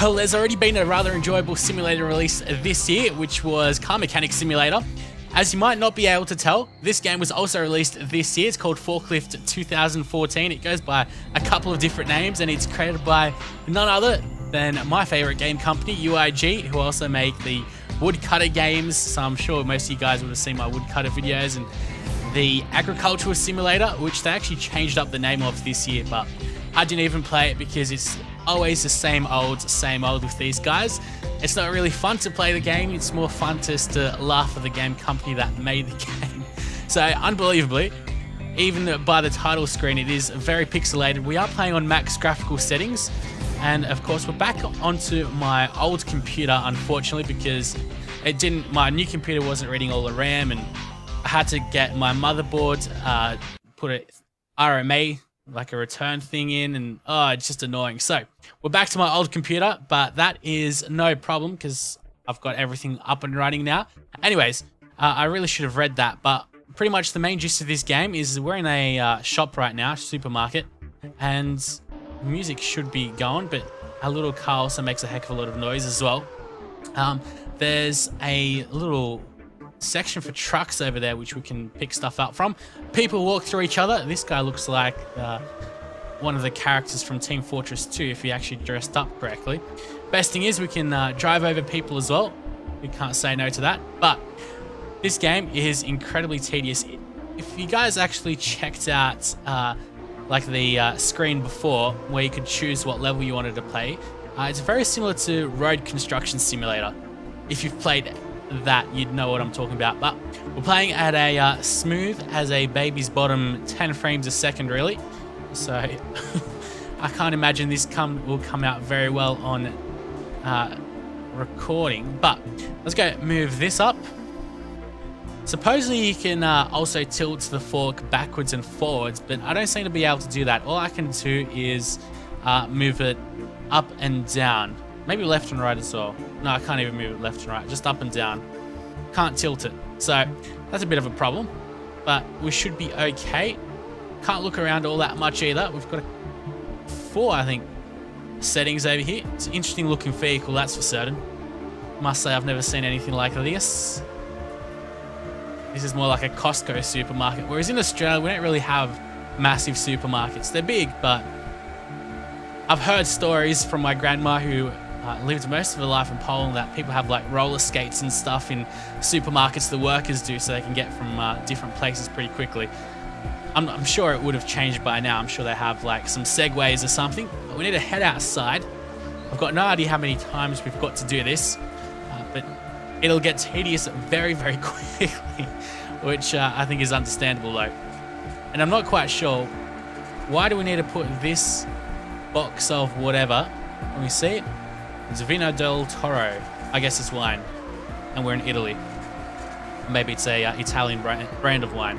Well, there's already been a rather enjoyable simulator release this year, which was Car Mechanic Simulator. As you might not be able to tell, this game was also released this year. It's called Forklift 2014. It goes by a couple of different names and it's created by none other than my favorite game company, UIG, who also make the woodcutter games. So I'm sure most of you guys would have seen my woodcutter videos and the agricultural simulator, which they actually changed up the name of this year, but I didn't even play it because it's always the same old, same old with these guys. It's not really fun to play the game, it's more fun just to laugh at the game company that made the game. So, unbelievably, even by the title screen, it is very pixelated. We are playing on max graphical settings, and of course, we're back onto my old computer, unfortunately, because it didn't. My new computer wasn't reading all the RAM, and I had to get my motherboard, uh, put a RMA like a return thing in and oh it's just annoying. So we're back to my old computer but that is no problem because I've got everything up and running now. Anyways uh, I really should have read that but pretty much the main gist of this game is we're in a uh, shop right now supermarket and music should be going but our little car also makes a heck of a lot of noise as well. Um, there's a little section for trucks over there, which we can pick stuff up from. People walk through each other. This guy looks like uh, one of the characters from Team Fortress 2 if he actually dressed up correctly. Best thing is we can uh, drive over people as well. We can't say no to that. But this game is incredibly tedious. If you guys actually checked out uh, like the uh, screen before where you could choose what level you wanted to play, uh, it's very similar to Road Construction Simulator. If you've played that, you'd know what I'm talking about. But we're playing at a uh, smooth as a baby's bottom 10 frames a second, really. So I can't imagine this come will come out very well on uh, recording. But let's go move this up. Supposedly you can uh, also tilt the fork backwards and forwards, but I don't seem to be able to do that. All I can do is uh, move it up and down. Maybe left and right as well. No, I can't even move it left and right. Just up and down. Can't tilt it. So that's a bit of a problem. But we should be okay. Can't look around all that much either. We've got four, I think, settings over here. It's an interesting looking vehicle, that's for certain. Must say I've never seen anything like this. This is more like a Costco supermarket. Whereas in Australia, we don't really have massive supermarkets. They're big, but I've heard stories from my grandma who uh, lived most of her life in Poland that people have like roller skates and stuff in supermarkets the workers do so they can get from uh, different places pretty quickly. I'm, I'm, sure it would have changed by now. I'm sure they have like some segways or something. But we need to head outside. I've got no idea how many times we've got to do this, uh, but it'll get tedious very, very quickly, which uh, I think is understandable though. And I'm not quite sure why do we need to put this box of whatever? Let me see it. It's Vino del Toro. I guess it's wine. And we're in Italy. Maybe it's a uh, Italian brand of wine.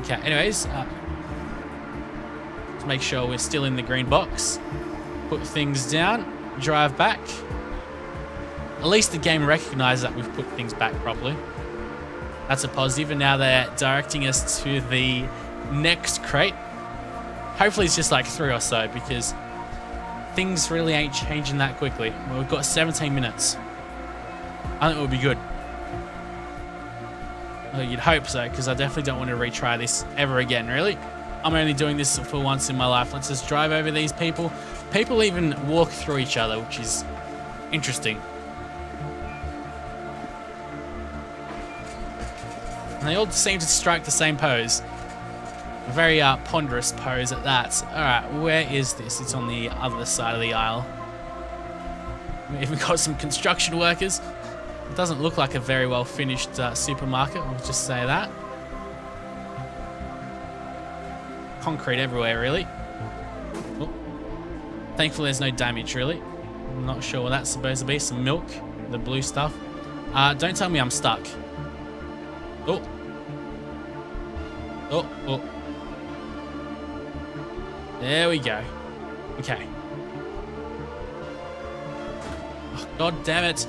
Okay, anyways. Uh, let's make sure we're still in the green box. Put things down. Drive back. At least the game recognizes that we've put things back properly. That's a positive. And now they're directing us to the next crate. Hopefully it's just like three or so because things really ain't changing that quickly. Well, we've got 17 minutes. I think it would be good. Well, you'd hope so, because I definitely don't want to retry this ever again, really. I'm only doing this for once in my life. Let's just drive over these people. People even walk through each other, which is interesting. And they all seem to strike the same pose. A very uh, ponderous pose at that. Alright, where is this? It's on the other side of the aisle. We even got some construction workers. It doesn't look like a very well finished uh, supermarket, we'll just say that. Concrete everywhere, really. Oh. Thankfully, there's no damage, really. I'm not sure what that's supposed to be. Some milk, the blue stuff. Uh, don't tell me I'm stuck. Oh. Oh, oh. There we go. Okay. Oh, God damn it.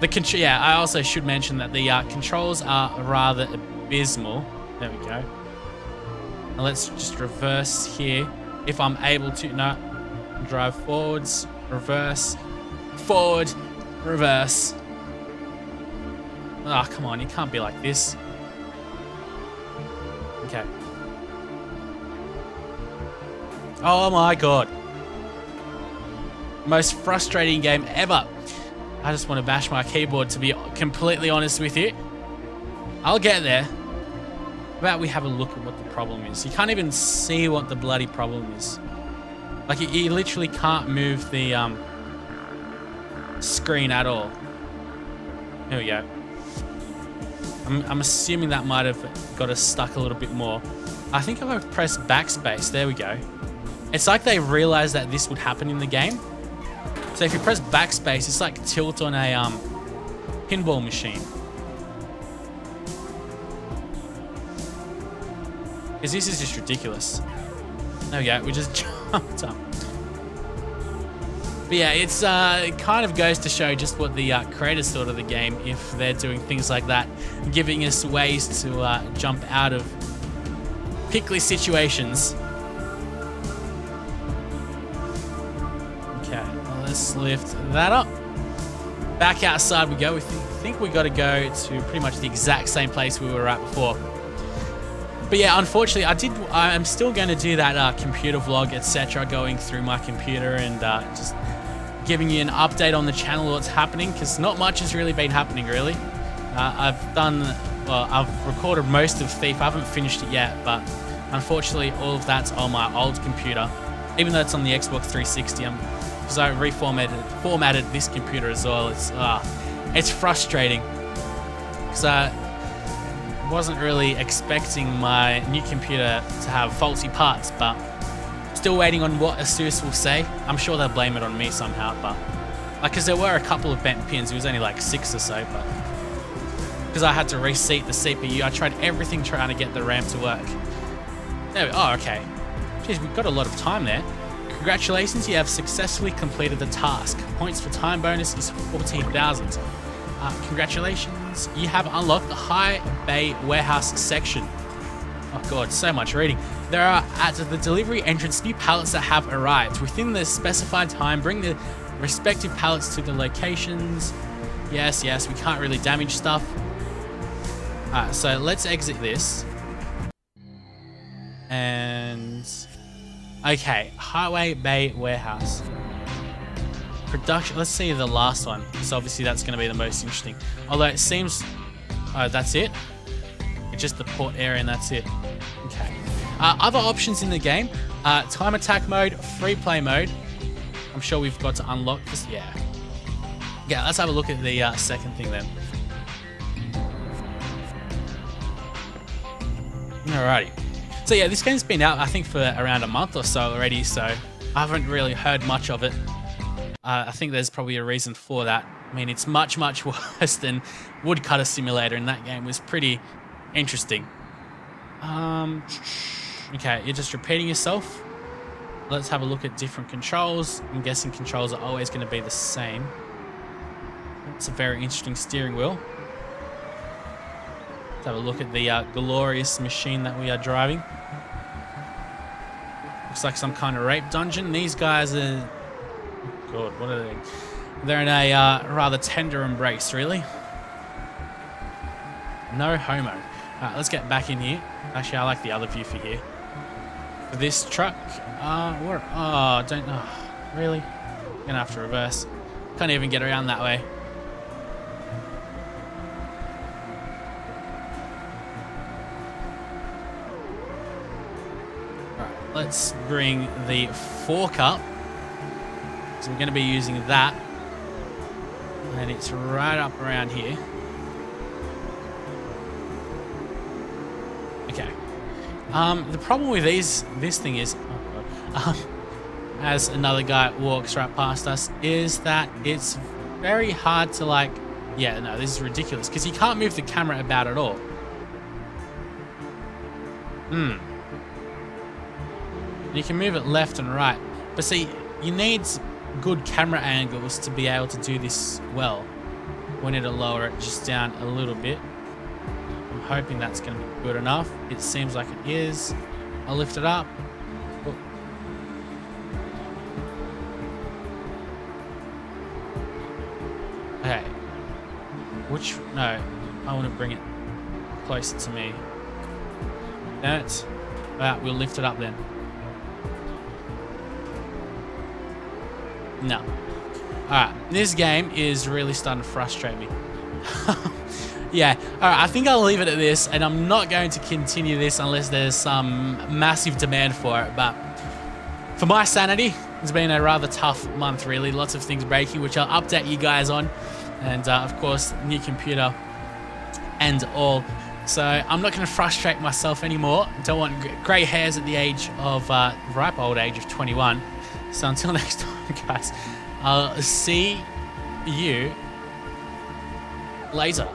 The control. Yeah, I also should mention that the uh, controls are rather abysmal. There we go. Now let's just reverse here. If I'm able to, no, drive forwards. reverse, forward, reverse. Ah, oh, come on, you can't be like this. Okay. Oh my god. Most frustrating game ever. I just want to bash my keyboard to be completely honest with you. I'll get there. How about we have a look at what the problem is? You can't even see what the bloody problem is. Like, you, you literally can't move the um, screen at all. There we go. I'm, I'm assuming that might have got us stuck a little bit more. I think if I press backspace, there we go. It's like they realized that this would happen in the game. So if you press backspace, it's like tilt on a um, pinball machine. Because this is just ridiculous. There we go, we just jumped up. But yeah, it's uh, it kind of goes to show just what the uh, creators thought of the game if they're doing things like that, giving us ways to uh, jump out of pickly situations. Let's lift that up. Back outside we go. We th think we got to go to pretty much the exact same place we were at before. But yeah, unfortunately, I did. I'm still going to do that uh, computer vlog, etc., going through my computer and uh, just giving you an update on the channel, what's happening, because not much has really been happening, really. Uh, I've done, well, I've recorded most of Thief. I haven't finished it yet, but unfortunately, all of that's on my old computer. Even though it's on the Xbox 360, I'm because I reformatted formatted this computer as well. It's uh, it's frustrating because I wasn't really expecting my new computer to have faulty parts, but Still waiting on what Asus will say. I'm sure they'll blame it on me somehow, but like, cause there were a couple of bent pins. It was only like six or so, but because I had to reseat the CPU, I tried everything trying to get the RAM to work. There we, oh, okay. Jeez, we've got a lot of time there. Congratulations, you have successfully completed the task. Points for time bonus is 14,000. Uh, congratulations, you have unlocked the High Bay Warehouse section. Oh god, so much reading. There are at the delivery entrance new pallets that have arrived. Within the specified time, bring the respective pallets to the locations. Yes, yes, we can't really damage stuff. Alright, so let's exit this. And... Okay, Highway Bay Warehouse. Production, let's see the last one. So obviously that's going to be the most interesting. Although it seems... Oh, that's it? It's just the port area and that's it. Okay. Uh, other options in the game, uh, time attack mode, free play mode. I'm sure we've got to unlock this. Yeah. Yeah, let's have a look at the uh, second thing then. Alrighty. So yeah, this game's been out I think for around a month or so already, so I haven't really heard much of it. Uh, I think there's probably a reason for that. I mean, it's much, much worse than Woodcutter Simulator, and that game was pretty interesting. Um, Okay, you're just repeating yourself. Let's have a look at different controls. I'm guessing controls are always going to be the same. It's a very interesting steering wheel. Let's have a look at the uh, glorious machine that we are driving. Looks like some kind of rape dungeon. These guys are... God, what are they? They're in a uh, rather tender embrace, really. No homo. Alright, let's get back in here. Actually, I like the other view for here for this truck. Uh, where? Oh, don't know. Oh, really? Gonna have to reverse. Can't even get around that way. Let's bring the fork up. So we're gonna be using that. And it's right up around here. Okay. Um, the problem with these, this thing is, oh um, as another guy walks right past us, is that it's very hard to like, yeah, no, this is ridiculous because you can't move the camera about at all. Hmm. You can move it left and right. But see, you need good camera angles to be able to do this well. We need to lower it just down a little bit. I'm hoping that's going to be good enough. It seems like it is. I'll lift it up. Okay. Which, no, I want to bring it closer to me. That. it. We'll lift it up then. No. Alright, this game is really starting to frustrate me. yeah, alright, I think I'll leave it at this, and I'm not going to continue this unless there's some massive demand for it, but for my sanity, it's been a rather tough month, really. Lots of things breaking, which I'll update you guys on, and uh, of course, new computer and all. So I'm not going to frustrate myself anymore. Don't want grey hairs at the age of, uh, ripe old age of 21. So until next time, guys, I'll see you later.